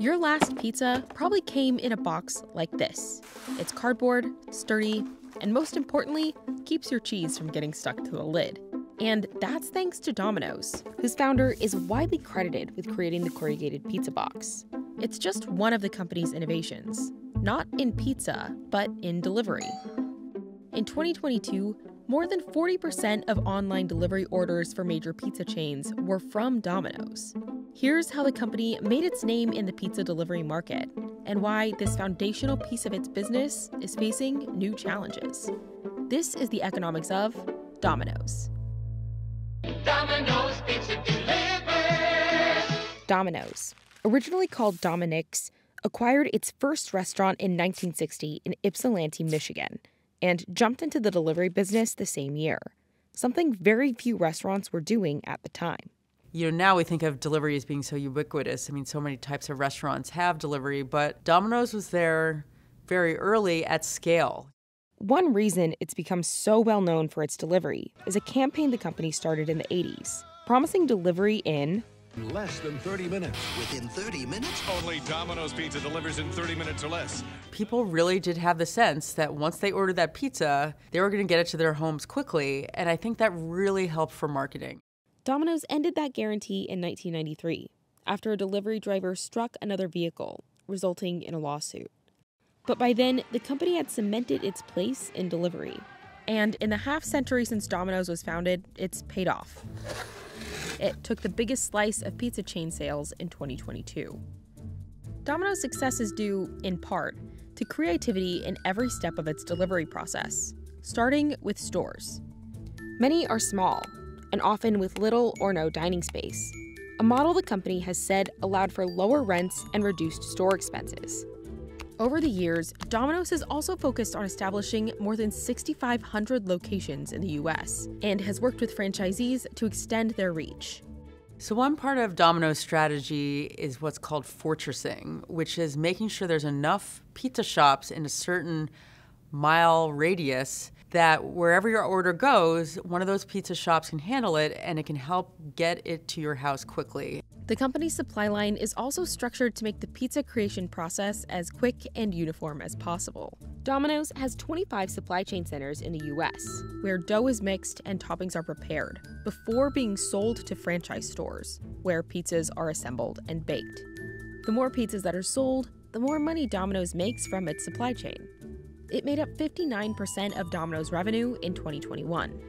Your last pizza probably came in a box like this. It's cardboard, sturdy, and most importantly, keeps your cheese from getting stuck to the lid. And that's thanks to Domino's, whose founder is widely credited with creating the corrugated pizza box. It's just one of the company's innovations, not in pizza, but in delivery. In 2022, more than 40% of online delivery orders for major pizza chains were from Domino's. Here's how the company made its name in the pizza delivery market and why this foundational piece of its business is facing new challenges. This is the economics of Domino's. Domino's Pizza delivers. Domino's, originally called DomiNick's, acquired its first restaurant in 1960 in Ypsilanti, Michigan, and jumped into the delivery business the same year, something very few restaurants were doing at the time. You know, now we think of delivery as being so ubiquitous. I mean, so many types of restaurants have delivery, but Domino's was there very early at scale. One reason it's become so well known for its delivery is a campaign the company started in the 80s, promising delivery in less than 30 minutes. Within 30 minutes? Only Domino's Pizza delivers in 30 minutes or less. People really did have the sense that once they ordered that pizza, they were going to get it to their homes quickly, and I think that really helped for marketing. Domino's ended that guarantee in 1993 after a delivery driver struck another vehicle, resulting in a lawsuit. But by then, the company had cemented its place in delivery. And in the half century since Domino's was founded, it's paid off. It took the biggest slice of pizza chain sales in 2022. Domino's success is due, in part, to creativity in every step of its delivery process, starting with stores. Many are small, and often with little or no dining space, a model the company has said allowed for lower rents and reduced store expenses. Over the years, Domino's has also focused on establishing more than 6,500 locations in the US and has worked with franchisees to extend their reach. So, one part of Domino's strategy is what's called fortressing, which is making sure there's enough pizza shops in a certain mile radius that wherever your order goes, one of those pizza shops can handle it and it can help get it to your house quickly. The company's supply line is also structured to make the pizza creation process as quick and uniform as possible. Domino's has 25 supply chain centers in the US, where dough is mixed and toppings are prepared before being sold to franchise stores, where pizzas are assembled and baked. The more pizzas that are sold, the more money Domino's makes from its supply chain. It made up 59% of Domino's revenue in 2021.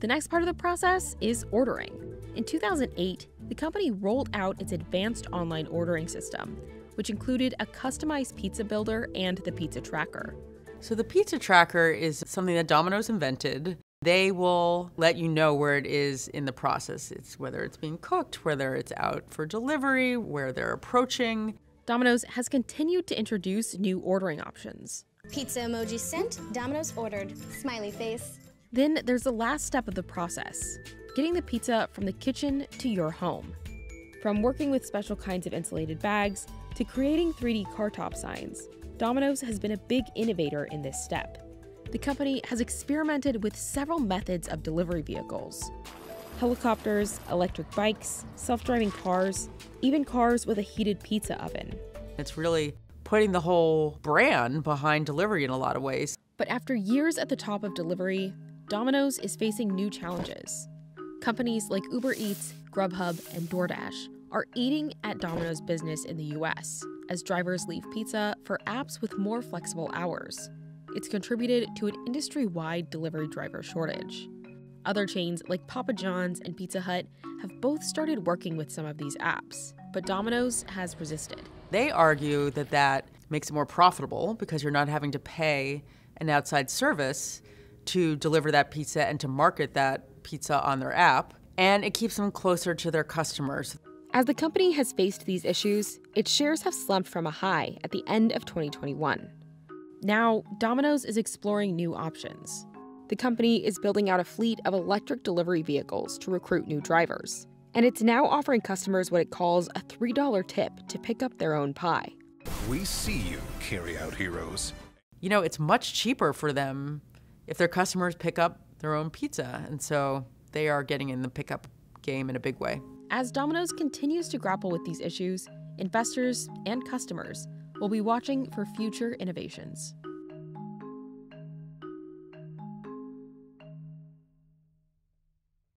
The next part of the process is ordering. In 2008, the company rolled out its advanced online ordering system, which included a customized pizza builder and the pizza tracker. So, the pizza tracker is something that Domino's invented. They will let you know where it is in the process. It's whether it's being cooked, whether it's out for delivery, where they're approaching. Domino's has continued to introduce new ordering options. Pizza emoji sent, Domino's ordered. Smiley face. Then there's the last step of the process getting the pizza from the kitchen to your home. From working with special kinds of insulated bags to creating 3D car top signs, Domino's has been a big innovator in this step. The company has experimented with several methods of delivery vehicles helicopters, electric bikes, self driving cars, even cars with a heated pizza oven. It's really putting the whole brand behind delivery in a lot of ways. But after years at the top of delivery, Domino's is facing new challenges. Companies like Uber Eats, Grubhub, and DoorDash are eating at Domino's business in the US as drivers leave pizza for apps with more flexible hours. It's contributed to an industry wide delivery driver shortage. Other chains like Papa John's and Pizza Hut have both started working with some of these apps, but Domino's has resisted. They argue that that makes it more profitable because you're not having to pay an outside service to deliver that pizza and to market that pizza on their app, and it keeps them closer to their customers. As the company has faced these issues, its shares have slumped from a high at the end of 2021. Now, Domino's is exploring new options. The company is building out a fleet of electric delivery vehicles to recruit new drivers and it's now offering customers what it calls a $3 tip to pick up their own pie. We see you, carry out heroes. You know, it's much cheaper for them if their customers pick up their own pizza, and so they are getting in the pickup game in a big way. As Domino's continues to grapple with these issues, investors, and customers will be watching for future innovations.